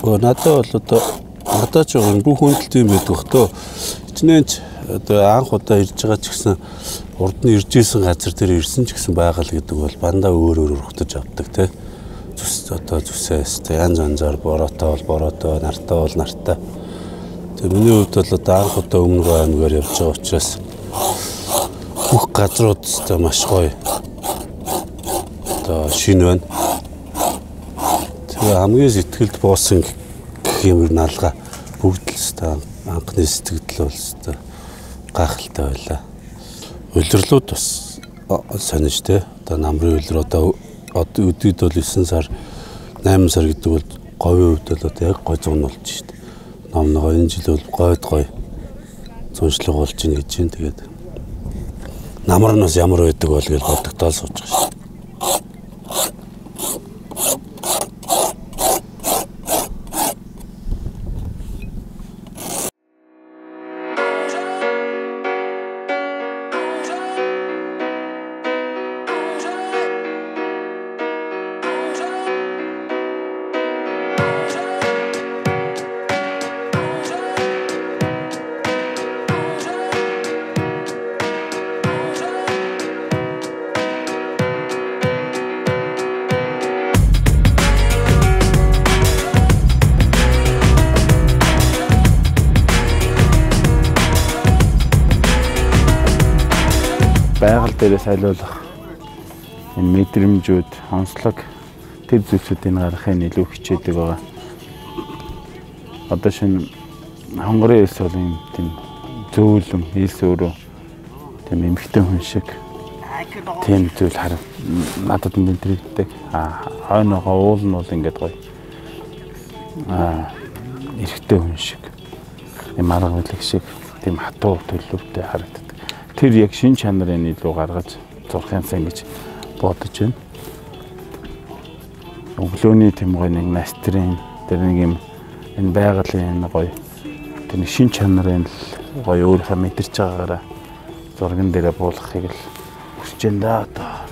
Speaker 15: Өө надад бол одоо одоо ч байгаа бүх хүндэлт юм байдаг хөтөө. Хичнээнч одоо анх удаа ирж байгаа ч гэсэн урд нь ирж исэн газар дээр ирсэн ч гэсэн байгаль гэдэг бол бандаа өөр өөр хутаж авдаг те. Зүс одоо зүсээс те янз янзаар бороотой бол бороотой, нартай бол нартай. Тэгээ миний хувьд бол одоо анх удаа өмнө аймгаар явж байгаа учраас бүх газрууд өстой маш гоё. Одоо шин байна. Тэгээ хамгийн сэтгэлд буусан гэх юм налга бүгд л өстой анхны сэтгэл бол өстой гайхалтай байлаа. Улирлууд бас сониж те. Одоо намрын улир одоо өдөрт бол 9 сар 8 сар гэдэг бол говийн хувьд бол одоо яг гой зүүн болж шít ном нөгөө энэ жил бол гойд гой зуншлаг болж ийн гэж юм тэгээд намар нь бас ямар байдаг бол гэж бодогдоод сууж байгаа
Speaker 11: дээрээс аливаалах энэ мэдрэмжүүд, онцлог тэр зүйлсүүдийг гаргахын илүү хичээдэг байгаа. Одоо шин хонгорын элс бол юм тийм зөөлөн, элс өөрөө тийм эмхтэн хүн шиг тийм зүйл харав надад мэдрэгддэг. А хойноогоо уул нь бол ингээд гоё. А эрэгтэй хүн шиг. Юм арга билэг шиг тийм хатуу төлөвтэй харагддаг тэр яг шин чанарын илүү гаргаж зурх юмсан гэж бодож байна. Өглөөний тэм гоё нэг настрын тэр нэг юм энэ байгалийн гоё тэр нэг шин чанарын гоё өөрийнхөө мэдэрч байгаагаараа зурган дээрээ буулгахыг л хүсэж байна да одоо.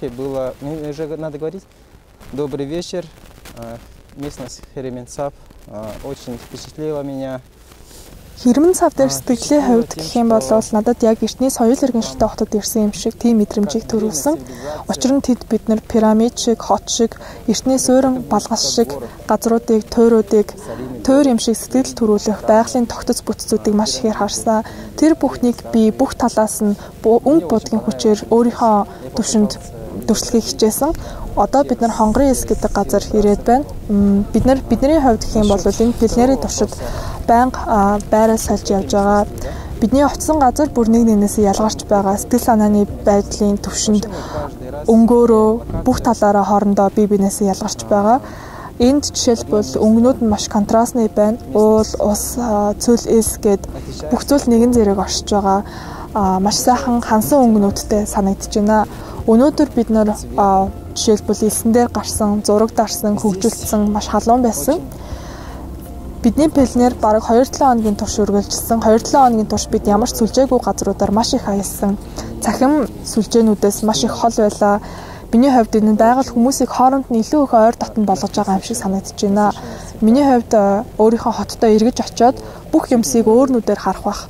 Speaker 3: Херменсапи было, мне уже надо говорить, добрый вечер, местность Херменсап а, очень впечатлила меня.
Speaker 16: Хэрмэн цав дээр сэтгэлийн хувьд гэх юм бол надад яг эртний соёл иргэншилтэй хотод ирсэн юм шиг тийм мэдрэмжийг төрүүлсэн. Учир нь тэд бид нар пирамид шиг, хот шиг, эртний суурин балгас шиг газруудыг, туйруудыг тойр юм шиг сэтгэл төрүүлэх байгалийн тогтц бүтцүүдийг маш ихээр харсан. Тэр бүхнийг би бүх талаас нь өнгө будгийн хүчээр өөрийнхөө төвшөнд дүрслэхийг хичээсэн. Одоо бид нар хонгорын эс гэдэг газар ирээд байна. Бид нар бидний хувьд гэх юм бол энэ пилнери туршид байнга байраа сальж явж байгаа. Бидний очисон газар бүр нэг нэгнээс ялгарч байгаа сэтгэл санааны байдлын төвшөнд өнгөөрөө бүх талаараа хоорондоо бие биенээсээ ялгарч байгаа. Энд жишээлбэл өнгөнүүд нь маш контрастны байна. Уул, ус, цөл, эс гэд бүх зүйл нэгэн зэрэг оршиж байгаа. Маш сайхан хансан өнгөнүүдтэй санагдаж байна. Өнөөдөр бид нар жишээлбэл элсэн дээр гарсан, зураг дарсан, хөгжүүлсэн маш халуун байсан. Бидний пленер бараг 2-7 хоногийн турш үргэлжилсэн. 2-7 хоногийн турш бид ямар ч сүлжээгүй газруудаар маш их аялсан. Цахим сүлжээнүүдээс маш их хол байлаа. Миний хувьд энэ байгаль хүмүүсийг хооронд нь илүү их ойр дотн болгож байгаа юм шиг санагдаж байна. Миний хувьд өөрийнхөө хоттой эргэж очиод бүх юмсыг өөрнүүдээр харах бах.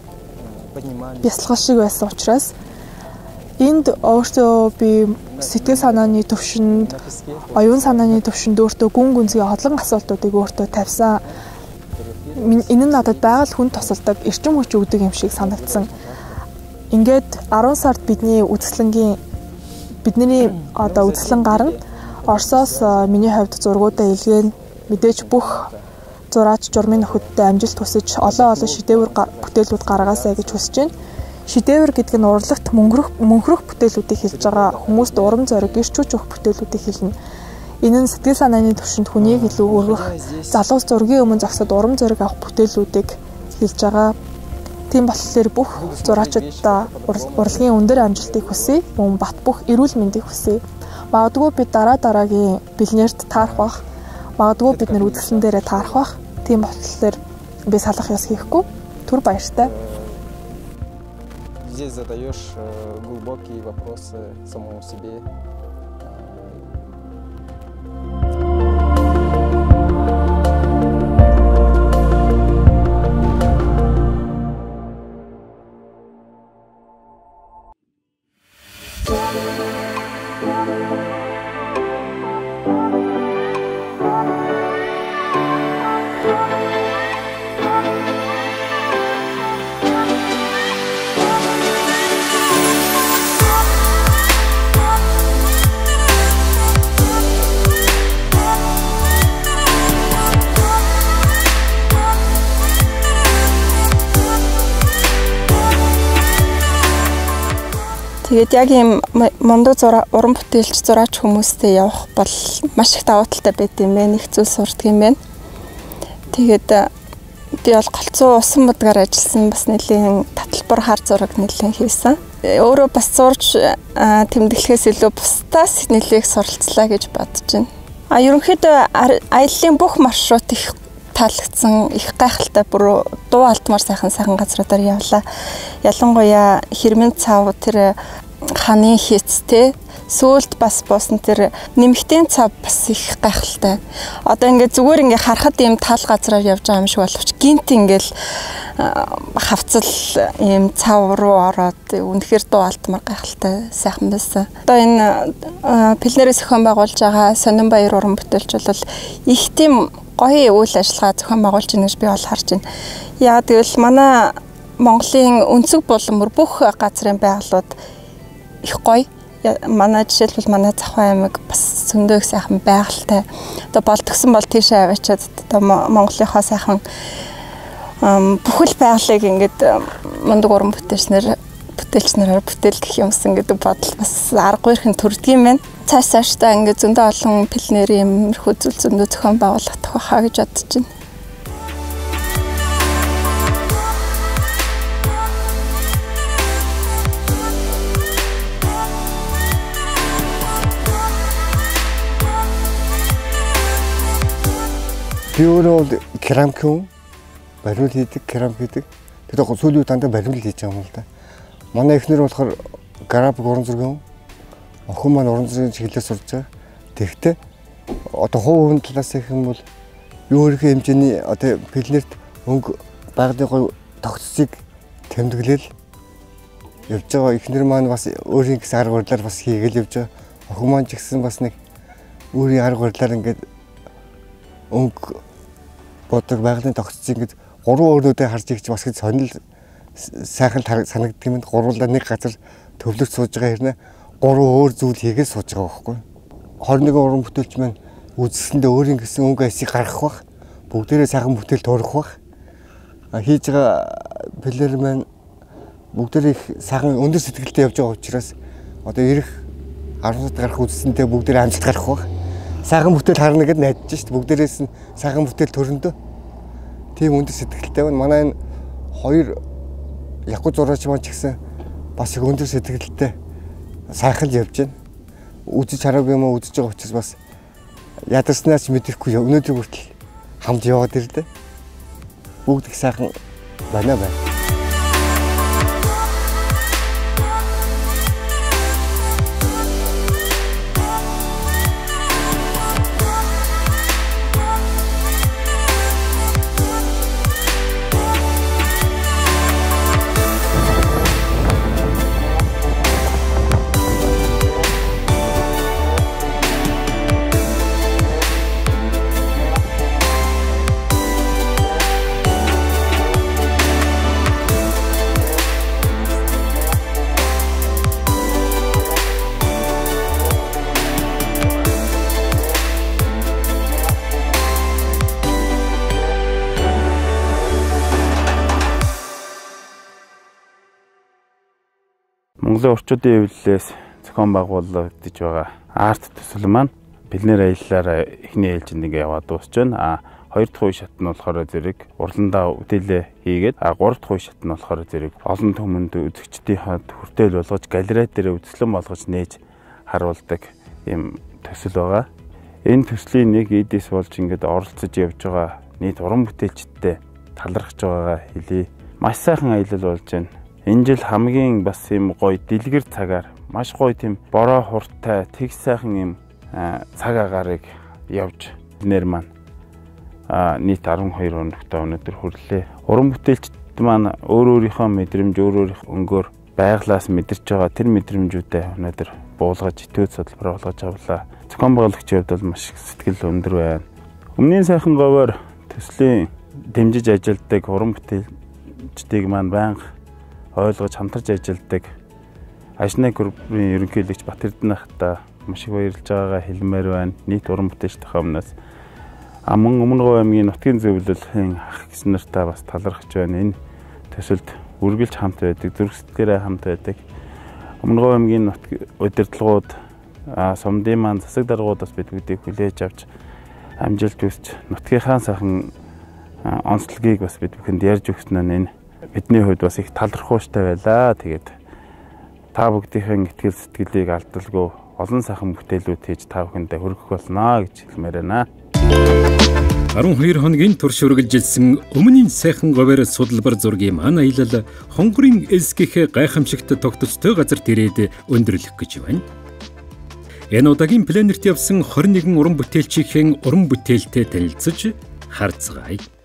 Speaker 16: Бясалгал шиг байсан учраас энд өөртөө би сэтгэл санааны төвшөнд, оюун санааны төвшөнд өөртөө гүн гүнзгий хотлон асуултуудыг өөртөө тавьсан энэ нь надад байгаль хүн тусалдаг эрчим хүч өгдөг юм шиг санагдсан. Ингээд 10 сард бидний үзэсгэлэнгийн бидний одоо үзэсгэлэн гарна. Оросоос миний хувьд зургуудаа илгээн мэдээж бүх зураач журмын нөхөдтэй амжилт хүсэж олон олон шидэвэр бүтээлүүд гаргаасаа гэж хүсэж байна. Шидэвэр гэдэг нь урлагт мөнгөрөх мөнхрөх бүтээлүүдийг хэлж байгаа хүмүүст урам зориг гэрчүүч өгөх бүтээлүүдийг хэлнэ. Энэ нь сэтгэл санааны төвшөнд хүнийг илүү өргөх, залуус зургийн өмнө зогсоод урам зориг авах бүтээлүүдийг хэлж байгаа. Тийм болохоор бүх зураачдаа урлагийн өндөр амжилтыг хүсье. Мөн бат бүх эрүүл мэндийг хүсье. Магадгүй бид дараа дараагийн бэлнэрт таарах бах. Магадгүй бид нэр үзэсгэлэн дээрээ таарах бах. Тийм болохоор би салах ёс хийхгүй. Түр баяртай.
Speaker 3: Здесь задаешь глубокие вопросы самому себе,
Speaker 16: Тэгээд яг ийм мундаг уран бүтээлч зураач хүмүүстэй явах бол маш их давуу талтай байд юм байна. Их зүйл сурдаг юм байна. Тэгээд э, би бол голцоо усан модгаар ажилласан бас нэлийн таталбар хар зураг нэлийн хийсэн. Э, өөрөө бас зурж э, тэмдэглэхээс илүү бусдаас нэлээх суралцлаа гэж бодож байна. А ерөнхийдөө аяллаа бүх маршрут их таалагдсан их гайхалтай бүр дуу алдмаар сайхан сайхан газруудаар явлаа. Ялангуяа хэрмэн цав тэр ханы хийцтэй сөүлт бас буусан тэр нэмэгтэй цав бас их гайхалтай. Одоо ингээд зүгээр ингээд харахад ийм тал газраар явж байгаа юм шиг боловч гинт ингээд хавцал ийм цав руу ороод үнэхээр дуу алтмар гайхалтай сайхан байсан. Одоо энэ пилнерээс өхөн байгуулж байгаа сонин баяр уран бүтээлч бол их тийм гоё үйл ажиллагаа зохион байгуулж байна гэж би бол харж байна. Яа тэгвэл манай Монголын өнцөг булан бүр бүх газрын байгууллагууд их гоё. Манай жишээлбэл манай Завхан аймаг бас зөндөө их сайхан байгальтай. Одоо болтгсон бол тийшээ аваачаад одоо Монголынхоо сайхан бүхэл байгалыг ингээд мундаг уран бүтээлчнэр бүтээлч нараар бүтээл гэх юмсан гэдэг бодол бас аргагүй ихэн төрдөг юм байна. Цааш цаашдаа ингээд зөндөө олон пленэрийн юмрхүү зүйл зөндөө зохион байгуулагдах байхаа гэж бодож байна.
Speaker 6: Би өөрөө бол керамик хүн бариул хийдэг, керамик хийдэг. Тэгээд сүүлийн үед дандаа бариул хийж байгаа юм л да. Манай эхнэр болохоор график уран зургийн охин маань уран зургийн чиглэлээр сурж байгаа. Тэгвэл одоо хувь хувийн талаас их юм бол юу өөрийнхөө хэмжээний одоо пилнерт өнгө байгалийн тогтцыг тэмдэглэл явж байгаа эхнэр маань бас өөрийн гэсэн арга барилаар бас хийгээл явж байгаа. Охин маань ч гэсэн бас нэг өөрийн арга барилаар ингээд өнгө бодог байгалийн тогтцыг ингээд гурван өөрнүүдээ харж ихч бас их сонирл сайхан санагддаг юм. Гурлаа нэг газар төвлөрч сууж байгаа хэрнээ гурван өөр зүйл хийгээд сууж байгаа байхгүй. 21 уран бүтээлч маань үзэсгэлэндээ өөрийн гэсэн өнгө айсыг гаргах бах. Бүгдээрээ сайхан бүтээл туурах бах. Хийж байгаа плеер маань бүгдээ их сайхан өндөр сэтгэлтэй явж байгаа учраас одоо ирэх 10 сард гарах үдсэнтэй бүгдээ амжилт гарах баг. Сайхан бүтээл харна гэд найдаж шít бүгдээрээс нь сайхан бүтээл төрөндөө. Тийм өндөр сэтгэлтэй байна. Манай энэ хоёр Яку зураач маань ч гэсэн бас их өндөр сэтгэлтэй сайхан л явж байна. Үзэж хараагүй юм уу үзэж байгаа учраас бас ядарснаас мэдэхгүй өнөөдөр хүртэл хамт яваад ирдэ. Бүгд их сайхан байна байна.
Speaker 11: Монголын орчуудын эвлэлээс зохион байгуулагдж байгаа арт төсөл маань бэлнэр аяллаар эхний ээлжинд ингээ яваад дуусч байна. А хоёр дахь үе шат нь болохоор зэрэг урландаа үтээлээ хийгээд а гурав дахь үе шат нь болохоор зэрэг олон түмэнд үзэгчдийн хад хүртэл болгож галерей дээр үзлэн болгож нээж харуулдаг юм төсөл байгаа. Энэ төслийн нэг эдис болж ингээд оролцож явж байгаа нийт уран бүтээлчдтэй талархж байгаагаа хэлье. Маш сайхан аялал болж байна Энэ жил хамгийн бас юм гоё дэлгэр цагаар маш гоё тийм бороо хурдтай тэг сайхан юм цаг агаарыг явж нэр маань нийт 12 хоногтой өнөөдөр хүрлээ. Уран бүтээлчд маань өөр өөрийнхөө мэдрэмж өөр өөрийнх өнгөөр байглаас мэдэрч байгаа тэр мэдрэмжүүдээ өнөөдөр буулгаж итүүд судалбар болгож авлаа. Зохион байгуулагчийн хувьд бол маш сэтгэл өндөр байна. Өмнгийн сайхан говоор төслийн дэмжиж ажилтдаг уран бүтээлчдийг маань байнга ойлгож хамтарч ажилладаг Ашнаа группийн ерөнхийлөгч Бат Эрдэнэхта маш их баярлж байгаагаа хэлмээр байна. Нийт уран бүтээлчдийн өмнөөс Аман Өмнөгов аймгийн нутгийн зөвлөлийн ах гисэн нартаа бас талархаж байна. Энэ төсөлд үргэлж хамт байдаг, зүрх сэтгэлээрээ хамт байдаг. Өмнөгов аймгийн нутгийн удирдлагууд сумдын маань засаг даргуудаас бид бүгдийг хүлээж авч амжилт хүсч нутгийнхаа сайхан онцлогийг бас бид бүхэнд ярьж өгсөн нь энэ бидний хувьд бас их талархууштай байлаа. Тэгээд та бүгдийн итгэл сэтгэлийг алдалгүй олон сайхан бүтээлүүд хийж та бүхэндээ хүргэх болно гэж хэлмээр байна.
Speaker 1: 12 хоногийн турш үргэлжилсэн өмнгийн сайхан говээр судалбар зургийн маань аялал хонгорын эсгийнхээ гайхамшигт тогтцтой газар дээрээд өндөрлөх гэж байна. Энэ удаагийн планерт явсан 21 уран бүтээлчийн уран бүтээлтэй танилцж харцгаая.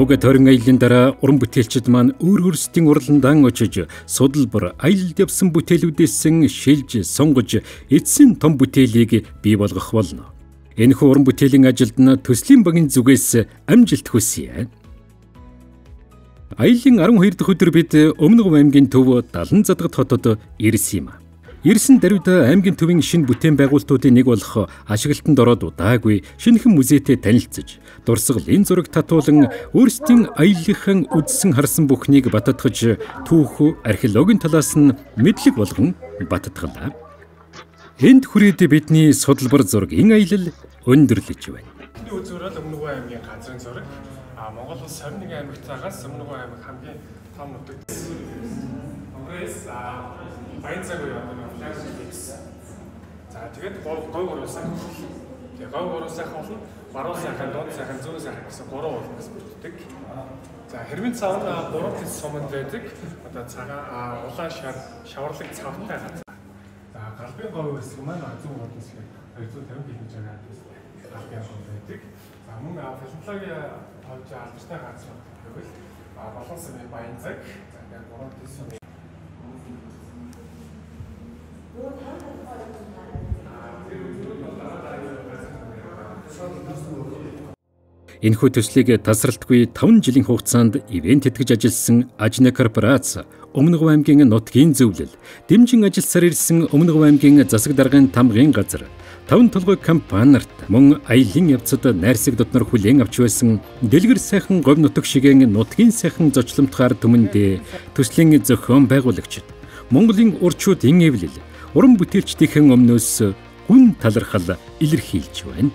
Speaker 1: Уг тойрон аяллаа дараа уран бүтээлчид маань өөр өөрсдийн урландан очиж судалбар аялалд явсан бүтээлүүдээс шилж сонгож эцсийн том бүтээлийг бий болгох болно. Энэхүү уран бүтээлийн ажилд нь төслийн багийн зүгээс амжилт хүсье. Аялын 12 дахь өдөр бид Өмнөг аймгийн төв Далан задгад хотод ирсэн юм. Ирсэн даруйд аймгийн төвийн шинэ бүтээн байгуулалтуудын нэг болох ашиглалтанд ороод удаагүй шинэхэн музейтэй танилцж, дурсгалын зураг татуулан өөрсдийн аяллахын үдсэн харсан бүхнийг баттгаж түүх археологийн талаас нь мэдлэг болгон баттгалаа. Энд хүрээд бидний судалбар зургийн аялал өндөрлөж байна.
Speaker 17: Бидний үзүүрэл Өмнөг аймгийн газрын зураг а Монгол улс 21 аймагт цагаас Өмнөг аймаг хамгийн том нутаг. Конгресс а баян цаг үе одоо флаг хийсэн. За тэгээд гой гурван сайхан. Тэгээд гой гурван сайхан болно. Баруун сайхан, дунд сайхан, зүүн сайхан гэсэн гурван гэсэн бүтдэг. За хэрмэн цав нь гурван тис суманд байдаг. Одоо цагаан улаан шар шаварлаг цавтай газар. За галбын говь хэсэг маань зүүн гол хэсэг 250 км жагаад галбын говь байдаг. За мөн филологи товж алдартай газар гэвэл болон сумын баян цаг. За ингээд гурван тис
Speaker 1: Энэхүү төслийг тасралтгүй 5 жилийн хугацаанд ивент тэтгэж ажилласан Ажна корпорац Өмнөг аймгийн нутгийн зөвлөл, дэмжин ажилласаар ирсэн Өмнөг аймгийн засаг даргын тамгын газар, таван толгой компаниарт мөн аялын явцад найрсаг дотнор хүлээн авч байсан дэлгэр сайхан говь нутаг шигээн нутгийн сайхан зочломтгаар түмэндээ төслийн зохион байгуулагчид Монголын урчуудын эвлэл уран бүтээлчдийн өмнөөс гүн талархал илэрхийлж байна.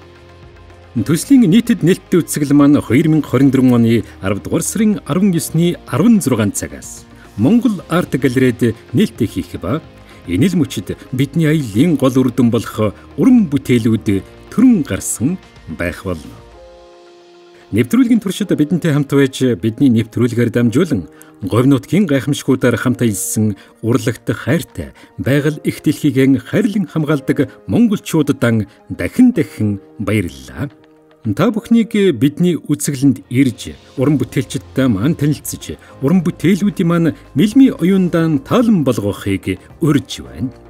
Speaker 1: Төслийн нийтэд нээлттэй үсгэл маань 2024 оны 10 дугаар сарын 19-ний 16 цагаас Монгол Арт галерейд нээлттэй хийх ба энэ л мөчид бидний аялын гол үр дүн болох уран бүтээлүүд төрөн гарсан байх болно. Нэвтрүүлгийн туршид бидэнтэй хамт байж бидний нэвтрүүлгээр дамжуулан говь нутгийн гайхамшгуудаар хамт аялсан урлагт хайртай байгаль их дэлхийгэн хайрлан хамгаалдаг монголчуудад дахин дахин баярлалаа. Та бүхнийг бидний үзэсгэлэнд ирж уран бүтээлчдтэй маань танилцж уран бүтээлүүдийн маань мэлми оюундан таалан болгохыг урьж байна.